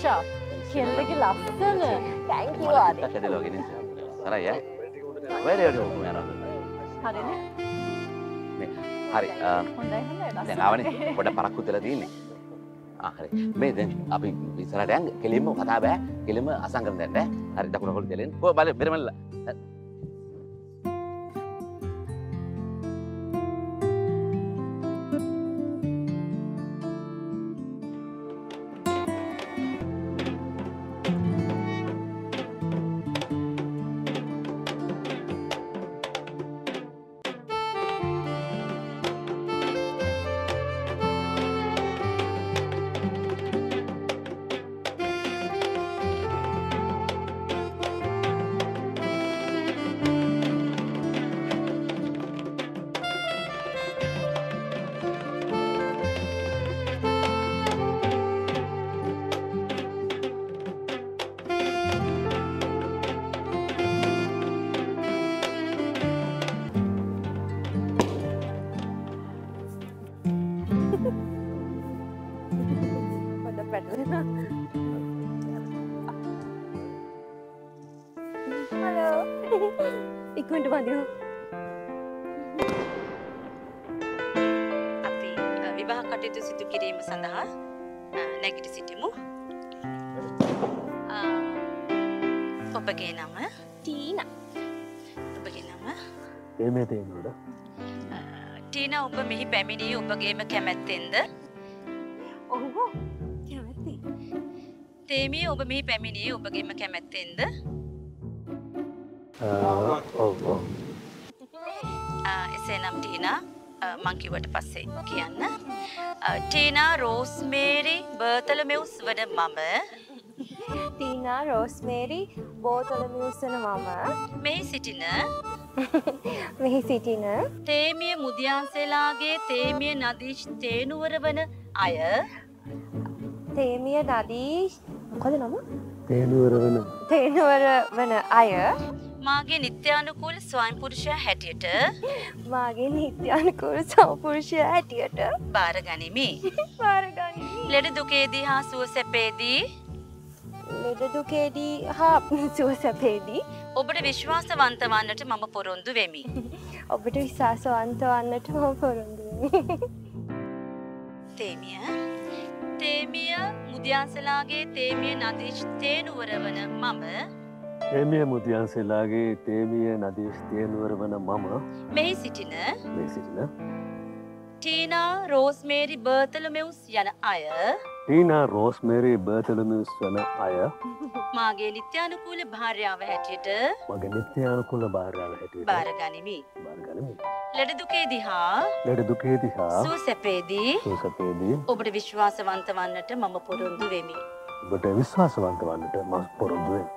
ආශා කෙල්ලගේ ලස්සන තැංකිව ආදේ කැඩලෝගෙන හරයි හරිනේ හරි හොඳයි හොඳයි දැන් ආවනේ පොඩ පරක්කු වෙලා තියෙන්නේ ආ හරි මේ දැන් අපි ඉස්සරහට යන් කෙලින්ම කතා බෑ කෙලින්ම අසංගම දැන් ඈ හරි දකුණ කොල් දෙලෙන් කො බල මෙරමල්ලා ඉක්මට පදිව අපි විවාහ කටයුතු සිදු කිරීම සඳහා නැගිට සිටිමු. ඔබගේ නම? ටීන. ඔබගේ නම? ඒමේ තේනට ටීන ඔබ මෙහි පැමිණී ඔබගේම කැමැත්තෙන්ද? ඔහෝ කැමැති තේමිය ඔබ මෙහි පැමිණී ඔබගේම කැමැත්තෙන්ද ඔව අ, එසේනම් ටීනා මං කිව්වට පස්සේ කියන්න. ටීනා රෝස්මේරි බර්තලමෙව්ස් වන මම. ටීනා රෝස්මේරි බෝතල මියස්සන මම. මෙහි සිටින? මෙහි සිටින. තේමිය මුදියන්සේලාගේ තේමිය නදීශ් තේනුවර වන අය. තේමිය නදී මොකද නම? තේනුවර වන. තේනුවර වන අය මාගේ නිත්‍යානුකූල ස්වයංපුරුෂය හැටියට මාගේ නිත්‍යානකුර සෞපුරුෂය හැටියට. පාරගනී ලෙඩ දුකේදී හා සුව සැපේදී ලෙඩ දුකේදී හා සුව සැපේදී ඔබට විශ්වාසවන්ත වන්නට මම පොරොන්දු වෙමි. ඔබට විශවාසවන්ත වන්නට මම පොරොන්දුවමි. තේමිය තේමිය මුදියන්සලාගේ තේමිය නදීශ් තේනුවර වන මම ඒමිය මුතියන්සෙලාගේ තේමිය නදේශ තියනුවර වන මම. මෙහි සිටින මේ සිටින. ටීනා රෝස්මේරි බර්තලමෙව්ස් යන අය. ටීනා රෝස්මේරී බර්තලමිස් වන අය. මාගේ නිත්‍යානුකූල භාර්යාව හැටියට. මගේ නිත්‍යයානකුල භාරාව හැටියට. භාරගනිමි. බාර්ගනමි. ලෙඩ දුකේදී හා ලෙඩ දුකේති හා සුව සැපේදී සූසපේදී ඔබට විශ්වාසවන්ත වන්නට මම පොරොන්දු වෙමි. ඔබට විශ්වාසවන්ත වන්නට මස් පොරොන්දුවෙන්